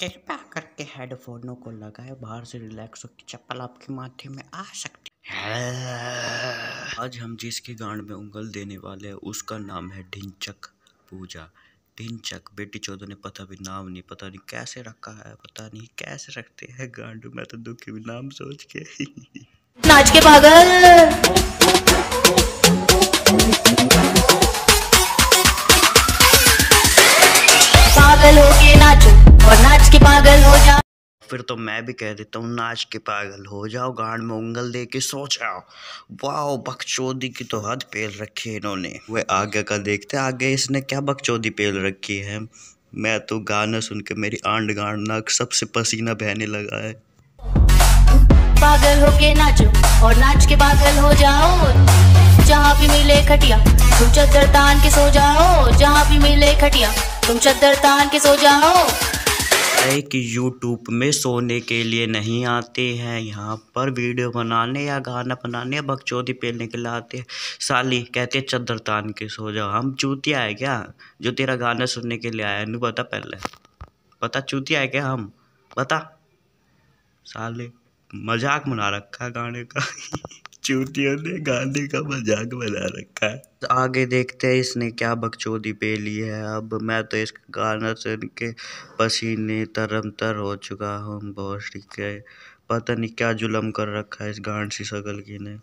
कृपया करके हेडफोनों को लगाए, बाहर से रिलैक्स हो चप्पल आपके माथे में आ सकती आज हम जिसके गांड में उंगल देने वाले हैं, उसका नाम है ढिंचक पूजा। ढिंचक, बेटी चौधरी ने पता भी नाम नहीं, पता नहीं कैसे रखा है, पता नहीं कैसे रखते हैं गांड। में तो दुखी भी नाम सोच के। नाच के पागल। फिर तो मैं भी कह देता हूँ, नाच के पागल हो जाओ, गांड में उंगल दे के सो जाओ वाह बकचोदी की तो हद पेल रखी है इन्होंने। वे आगे का देखते आगे इसने क्या बकचोदी पेल रखी है? मैं तो गाना सुन के मेरी आंड गांड नाक सबसे पसीना बहने लगा है। पागल हो के नाचो और नाच के पागल हो जाओ। जहाँ भी मिले खटिया, तुम चद्दर तान के सो जाओ। जहाँ भी मिले खटिया, तुम चद्दर तान के सो जाओ। है कि यूट्यूब में सोने के लिए नहीं आते हैं। यहाँ पर वीडियो बनाने या गाना बनाने या बकचोदी पेलने के लिए आते हैं। साली कहते हैं, चद्दर तान के सो जाओ। हम चूतिया है क्या? जो तेरा गाना सुनने के लिए आया नहीं पता पहले। पता चूतिया है क्या हम? बता। साले, मज़ाक बना रखा है गाने का। चूतियों ने गाने का मज़ाक बना रखा है। आगे देखते हैं इसने क्या बकचोदी पे ली है। अब मैं तो इस गाना सुन के पसीने तरम तर हो चुका हूँ, बहुत है। पता नहीं क्या जुलम कर रखा है इस गांड सी सगल की ने।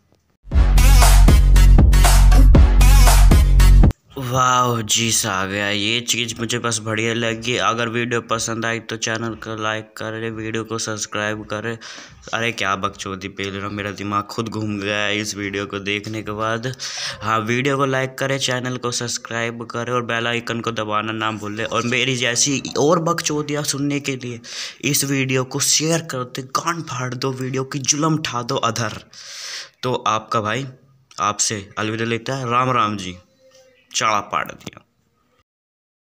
वाह, जीस आ गया। ये चीज़ मुझे बस बढ़िया लगी। अगर वीडियो पसंद आई तो चैनल को लाइक करें, वीडियो को सब्सक्राइब करें। अरे, क्या बकचोदी पे रहा मेरा दिमाग खुद घूम गया है इस वीडियो को देखने के बाद। हाँ वीडियो को लाइक करें, चैनल को सब्सक्राइब करें और बेल आइकन को दबाना ना भूलें। और मेरी जैसी और बकचोदियाँ सुनने के लिए इस वीडियो को शेयर करते गांड फाड़ दो, वीडियो की जुलम ठा दो अधर। तो आपका भाई, आपसे अलविदा लेता है। राम राम जी। ચાળા પાડી